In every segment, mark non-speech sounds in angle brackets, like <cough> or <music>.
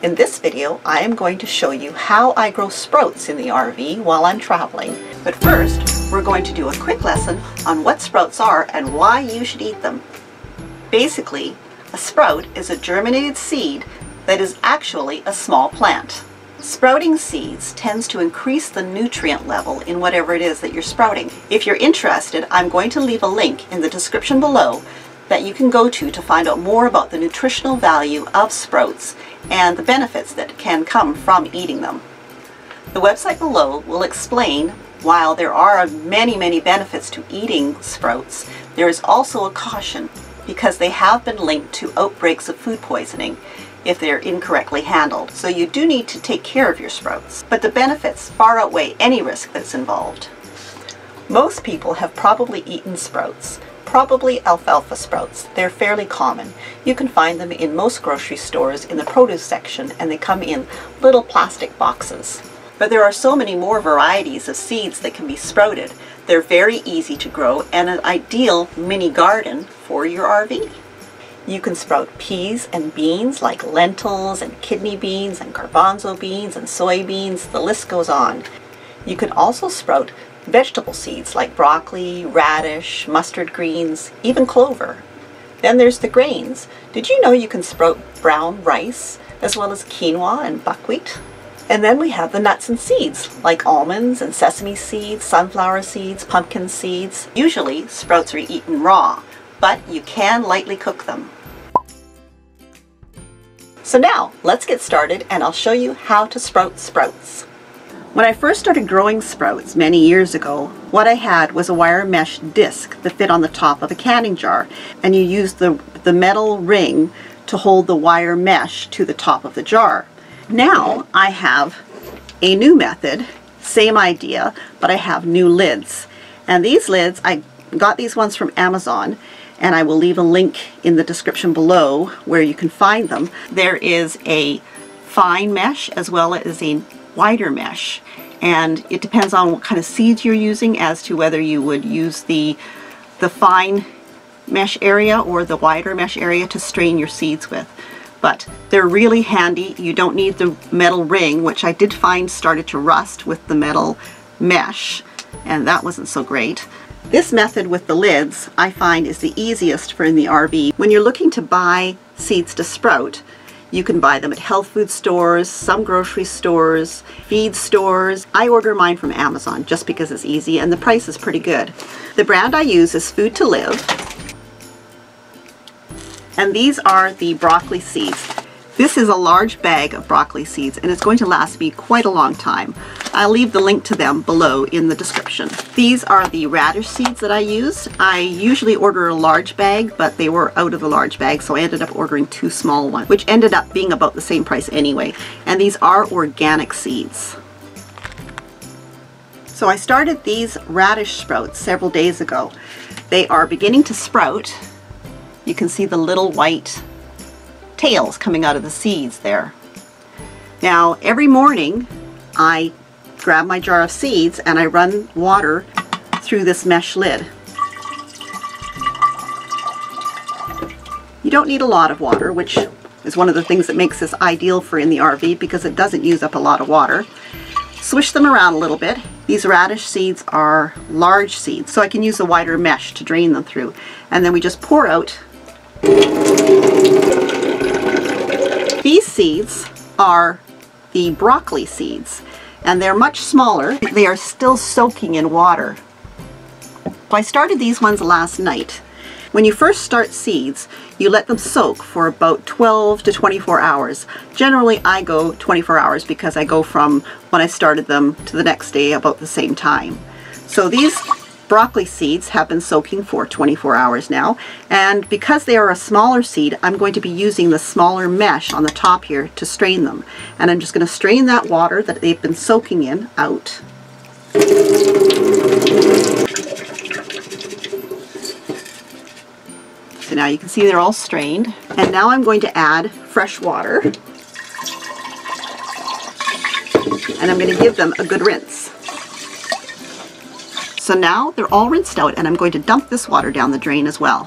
In this video, I am going to show you how I grow sprouts in the RV while I'm traveling. But first, we're going to do a quick lesson on what sprouts are and why you should eat them. Basically, a sprout is a germinated seed that is actually a small plant. Sprouting seeds tends to increase the nutrient level in whatever it is that you're sprouting. If you're interested, I'm going to leave a link in the description below that you can go to to find out more about the nutritional value of sprouts and the benefits that can come from eating them. The website below will explain while there are many, many benefits to eating sprouts, there is also a caution because they have been linked to outbreaks of food poisoning if they're incorrectly handled. So you do need to take care of your sprouts, but the benefits far outweigh any risk that's involved. Most people have probably eaten sprouts, probably alfalfa sprouts. They're fairly common. You can find them in most grocery stores in the produce section and they come in little plastic boxes. But there are so many more varieties of seeds that can be sprouted. They're very easy to grow and an ideal mini garden for your RV. You can sprout peas and beans like lentils and kidney beans and garbanzo beans and soybeans, the list goes on. You can also sprout vegetable seeds like broccoli, radish, mustard greens, even clover. Then there's the grains. Did you know you can sprout brown rice as well as quinoa and buckwheat? And then we have the nuts and seeds like almonds and sesame seeds, sunflower seeds, pumpkin seeds. Usually sprouts are eaten raw, but you can lightly cook them. So now let's get started and I'll show you how to sprout sprouts. When I first started growing sprouts many years ago, what I had was a wire mesh disc that fit on the top of a canning jar, and you used the, the metal ring to hold the wire mesh to the top of the jar. Now I have a new method, same idea, but I have new lids. And these lids, I got these ones from Amazon, and I will leave a link in the description below where you can find them. There is a fine mesh as well as a wider mesh. And it depends on what kind of seeds you're using as to whether you would use the the fine mesh area or the wider mesh area to strain your seeds with. But they're really handy. You don't need the metal ring which I did find started to rust with the metal mesh and that wasn't so great. This method with the lids I find is the easiest for in the RV when you're looking to buy seeds to sprout you can buy them at health food stores, some grocery stores, feed stores. I order mine from Amazon just because it's easy and the price is pretty good. The brand I use is Food to Live. And these are the broccoli seeds. This is a large bag of broccoli seeds and it's going to last me quite a long time. I'll leave the link to them below in the description. These are the radish seeds that I use. I usually order a large bag, but they were out of the large bag, so I ended up ordering two small ones, which ended up being about the same price anyway. And these are organic seeds. So I started these radish sprouts several days ago. They are beginning to sprout. You can see the little white tails coming out of the seeds there. Now every morning I grab my jar of seeds and I run water through this mesh lid. You don't need a lot of water, which is one of the things that makes this ideal for in the RV because it doesn't use up a lot of water. Swish them around a little bit. These radish seeds are large seeds, so I can use a wider mesh to drain them through. And then we just pour out these seeds are the broccoli seeds and they're much smaller. They are still soaking in water. I started these ones last night. When you first start seeds, you let them soak for about 12 to 24 hours. Generally, I go 24 hours because I go from when I started them to the next day about the same time. So these broccoli seeds have been soaking for 24 hours now and because they are a smaller seed I'm going to be using the smaller mesh on the top here to strain them. And I'm just going to strain that water that they've been soaking in out. So now you can see they're all strained and now I'm going to add fresh water. And I'm going to give them a good rinse so now they're all rinsed out and I'm going to dump this water down the drain as well.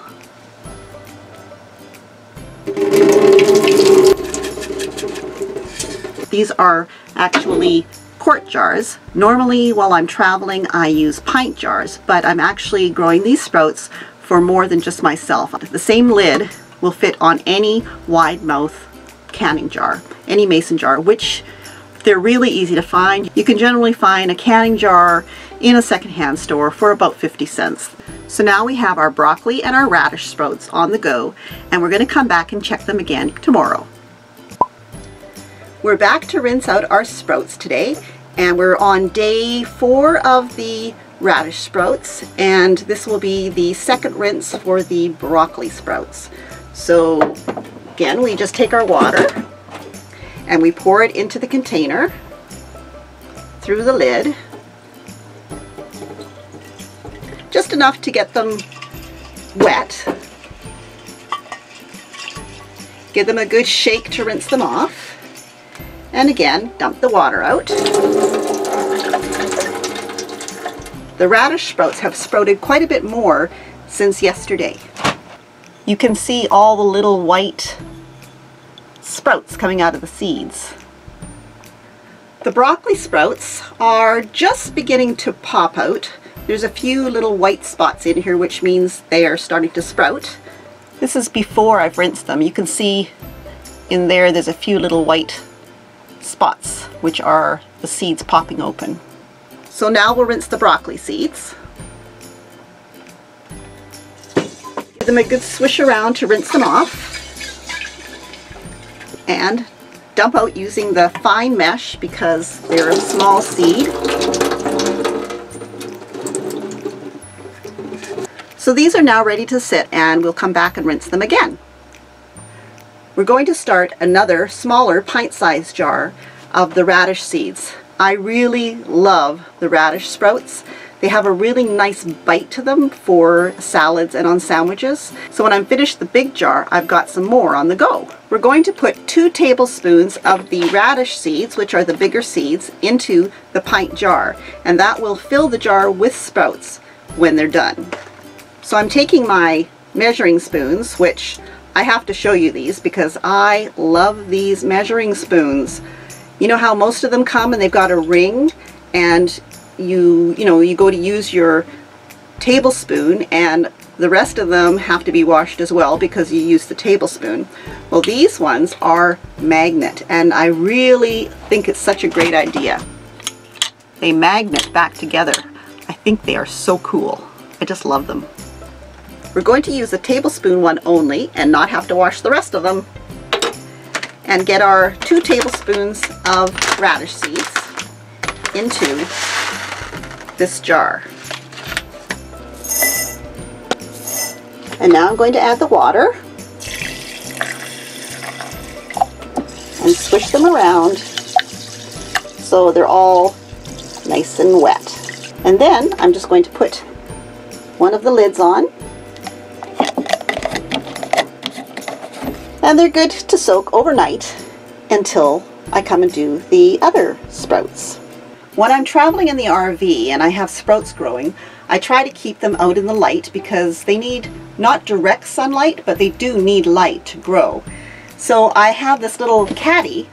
These are actually quart jars. Normally while I'm traveling I use pint jars, but I'm actually growing these sprouts for more than just myself. The same lid will fit on any wide mouth canning jar, any mason jar, which they're really easy to find. You can generally find a canning jar in a secondhand store for about 50 cents. So now we have our broccoli and our radish sprouts on the go and we're going to come back and check them again tomorrow. We're back to rinse out our sprouts today and we're on day four of the radish sprouts and this will be the second rinse for the broccoli sprouts. So again we just take our water and we pour it into the container through the lid just enough to get them wet. Give them a good shake to rinse them off. And again, dump the water out. The radish sprouts have sprouted quite a bit more since yesterday. You can see all the little white sprouts coming out of the seeds. The broccoli sprouts are just beginning to pop out. There's a few little white spots in here which means they are starting to sprout. This is before I've rinsed them. You can see in there there's a few little white spots which are the seeds popping open. So now we'll rinse the broccoli seeds. Give them a good swish around to rinse them off. And dump out using the fine mesh because they're a small seed. So these are now ready to sit and we'll come back and rinse them again. We're going to start another smaller pint-sized jar of the radish seeds. I really love the radish sprouts. They have a really nice bite to them for salads and on sandwiches. So when I'm finished the big jar, I've got some more on the go. We're going to put two tablespoons of the radish seeds, which are the bigger seeds, into the pint jar. And that will fill the jar with sprouts when they're done. So I'm taking my measuring spoons, which I have to show you these because I love these measuring spoons. You know how most of them come and they've got a ring and you, you know, you go to use your tablespoon and the rest of them have to be washed as well because you use the tablespoon. Well, these ones are magnet and I really think it's such a great idea. They magnet back together. I think they are so cool. I just love them. We're going to use a tablespoon one only and not have to wash the rest of them. And get our two tablespoons of radish seeds into this jar. And now I'm going to add the water and swish them around so they're all nice and wet. And then I'm just going to put one of the lids on And they're good to soak overnight until I come and do the other sprouts. When I'm traveling in the RV and I have sprouts growing, I try to keep them out in the light because they need not direct sunlight, but they do need light to grow. So I have this little caddy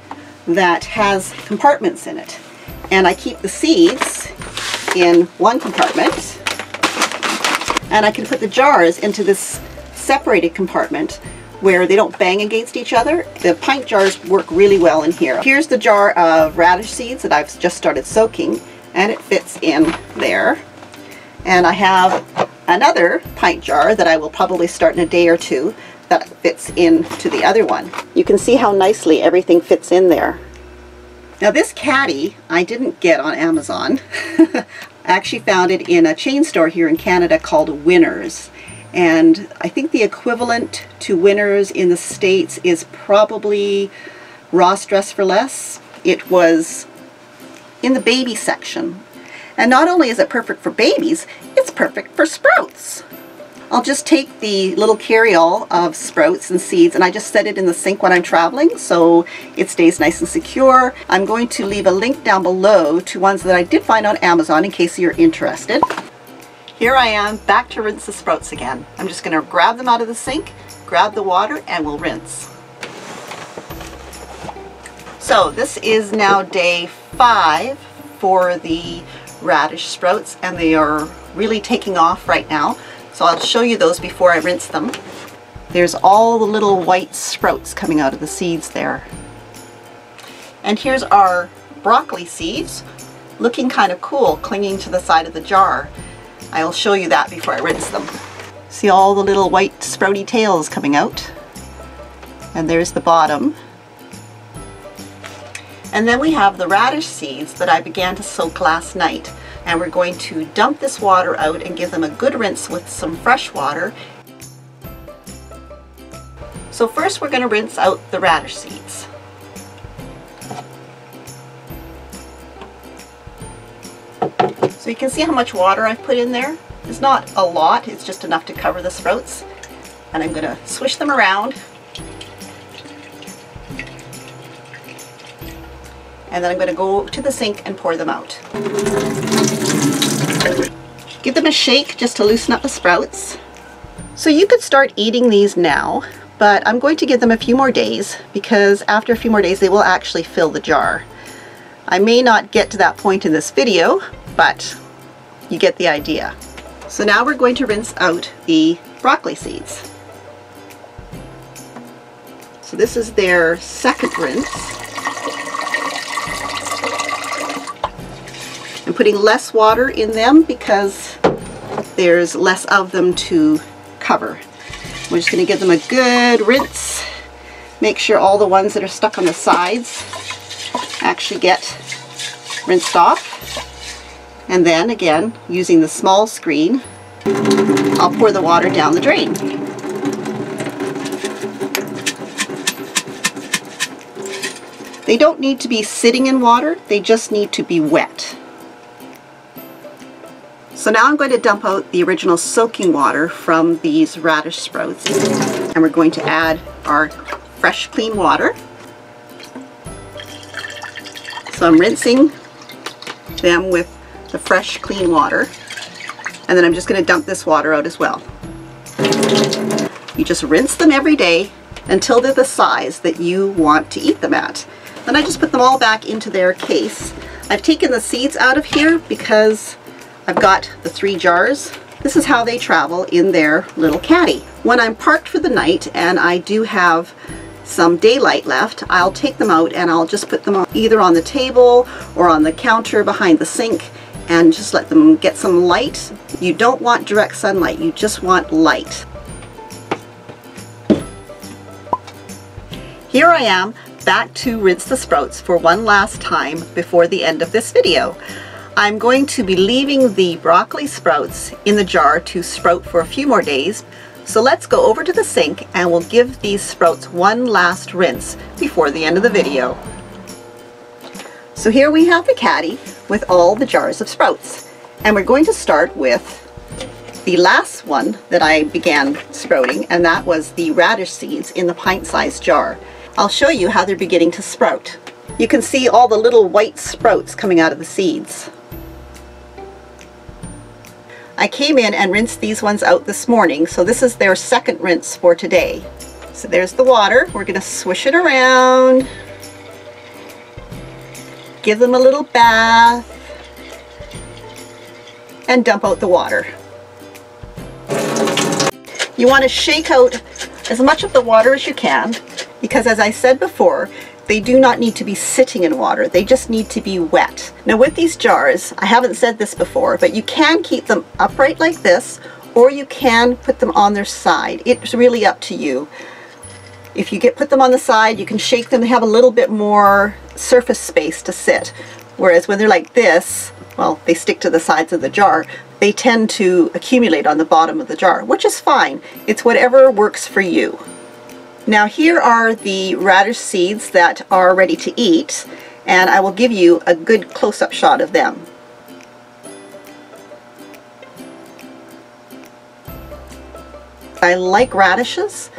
that has compartments in it. And I keep the seeds in one compartment. And I can put the jars into this separated compartment where they don't bang against each other. The pint jars work really well in here. Here's the jar of radish seeds that I've just started soaking and it fits in there. And I have another pint jar that I will probably start in a day or two that fits into the other one. You can see how nicely everything fits in there. Now this caddy I didn't get on Amazon. <laughs> I actually found it in a chain store here in Canada called Winners and I think the equivalent to Winners in the States is probably Ross Dress for Less. It was in the baby section. And not only is it perfect for babies, it's perfect for sprouts. I'll just take the little carry-all of sprouts and seeds and I just set it in the sink when I'm traveling so it stays nice and secure. I'm going to leave a link down below to ones that I did find on Amazon in case you're interested. Here I am, back to rinse the sprouts again. I'm just going to grab them out of the sink, grab the water, and we'll rinse. So this is now day five for the radish sprouts and they are really taking off right now. So I'll show you those before I rinse them. There's all the little white sprouts coming out of the seeds there. And here's our broccoli seeds looking kind of cool clinging to the side of the jar. I'll show you that before I rinse them. See all the little white sprouty tails coming out. And there's the bottom. And then we have the radish seeds that I began to soak last night. And we're going to dump this water out and give them a good rinse with some fresh water. So first we're going to rinse out the radish seeds. So you can see how much water I've put in there. It's not a lot, it's just enough to cover the sprouts. And I'm going to swish them around and then I'm going to go to the sink and pour them out. Give them a shake just to loosen up the sprouts. So you could start eating these now, but I'm going to give them a few more days because after a few more days they will actually fill the jar. I may not get to that point in this video, but you get the idea. So now we're going to rinse out the broccoli seeds. So this is their second rinse. I'm putting less water in them because there's less of them to cover. We're just going to give them a good rinse. Make sure all the ones that are stuck on the sides actually get rinsed off. And then again, using the small screen, I'll pour the water down the drain. They don't need to be sitting in water, they just need to be wet. So now I'm going to dump out the original soaking water from these radish sprouts and we're going to add our fresh clean water. So I'm rinsing them with the fresh clean water and then I'm just going to dump this water out as well. You just rinse them every day until they're the size that you want to eat them at. Then I just put them all back into their case. I've taken the seeds out of here because I've got the three jars. This is how they travel in their little caddy. When I'm parked for the night and I do have some daylight left, I'll take them out and I'll just put them either on the table or on the counter behind the sink and just let them get some light. You don't want direct sunlight, you just want light. Here I am back to rinse the sprouts for one last time before the end of this video. I'm going to be leaving the broccoli sprouts in the jar to sprout for a few more days. So let's go over to the sink and we'll give these sprouts one last rinse before the end of the video. So here we have the caddy with all the jars of sprouts. And we're going to start with the last one that I began sprouting, and that was the radish seeds in the pint-sized jar. I'll show you how they're beginning to sprout. You can see all the little white sprouts coming out of the seeds. I came in and rinsed these ones out this morning, so this is their second rinse for today. So there's the water. We're going to swish it around. Give them a little bath. And dump out the water. You want to shake out as much of the water as you can because as I said before, they do not need to be sitting in water, they just need to be wet. Now with these jars, I haven't said this before, but you can keep them upright like this, or you can put them on their side. It's really up to you. If you get put them on the side, you can shake them, they have a little bit more surface space to sit. Whereas when they're like this, well, they stick to the sides of the jar, they tend to accumulate on the bottom of the jar, which is fine. It's whatever works for you. Now here are the radish seeds that are ready to eat and I will give you a good close-up shot of them. I like radishes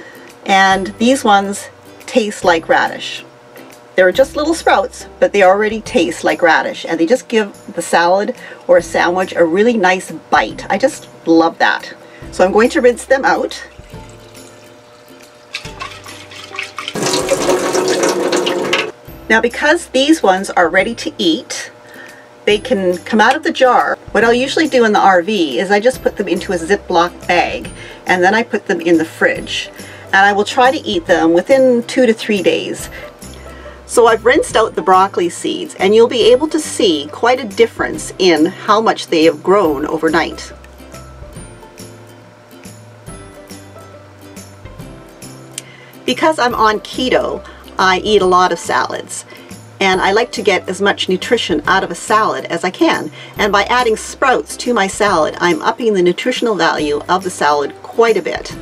and these ones taste like radish. They're just little sprouts, but they already taste like radish and they just give the salad or a sandwich a really nice bite. I just love that. So I'm going to rinse them out Now because these ones are ready to eat, they can come out of the jar. What I'll usually do in the RV is I just put them into a Ziploc bag and then I put them in the fridge. And I will try to eat them within two to three days. So I've rinsed out the broccoli seeds and you'll be able to see quite a difference in how much they have grown overnight. Because I'm on keto, I eat a lot of salads and I like to get as much nutrition out of a salad as I can. And by adding sprouts to my salad, I'm upping the nutritional value of the salad quite a bit.